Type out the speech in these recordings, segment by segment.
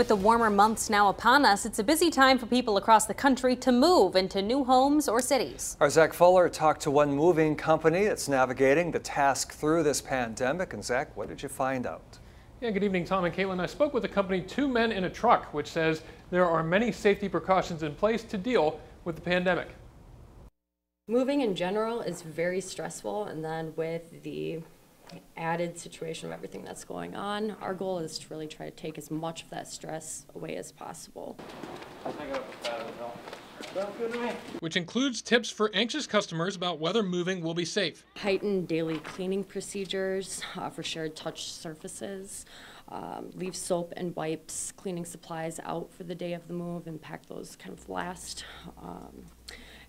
With the warmer months now upon us, it's a busy time for people across the country to move into new homes or cities. Our Zach Fuller talked to one moving company that's navigating the task through this pandemic. And Zach, what did you find out? Yeah, good evening, Tom and Caitlin. I spoke with the company Two Men and a Truck, which says there are many safety precautions in place to deal with the pandemic. Moving in general is very stressful, and then with the added situation of everything that's going on, our goal is to really try to take as much of that stress away as possible. Which includes tips for anxious customers about whether moving will be safe. Heightened daily cleaning procedures uh, for shared touch surfaces. Um, leave soap and wipes, cleaning supplies out for the day of the move and pack those kind of last. Um,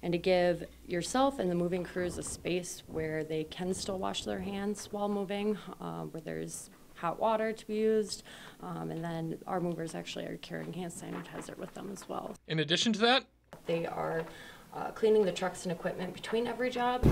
and to give yourself and the moving crews a space where they can still wash their hands while moving, uh, where there's hot water to be used, um, and then our movers actually are carrying hand sanitizer with them as well. In addition to that, they are uh, cleaning the trucks and equipment between every job.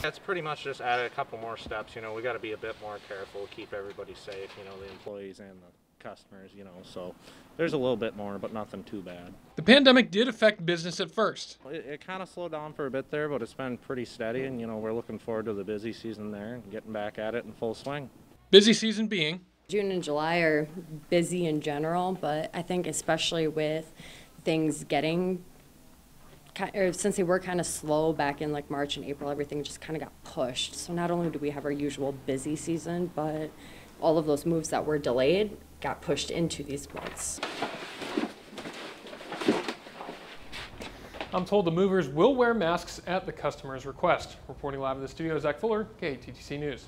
That's pretty much just added a couple more steps. You know, we got to be a bit more careful, keep everybody safe. You know, the employees and the customers. You know, so there's a little bit more, but nothing too bad. The pandemic did affect business at first. It, it kind of slowed down for a bit there, but it's been pretty steady, and you know, we're looking forward to the busy season there and getting back at it in full swing. Busy season being June and July are busy in general, but I think especially with things getting, or since they were kind of slow back in like March and April, everything just kind of got pushed. So not only do we have our usual busy season, but all of those moves that were delayed got pushed into these months. I'm told the movers will wear masks at the customer's request. Reporting live in the studio, Zach Fuller, KTTC News.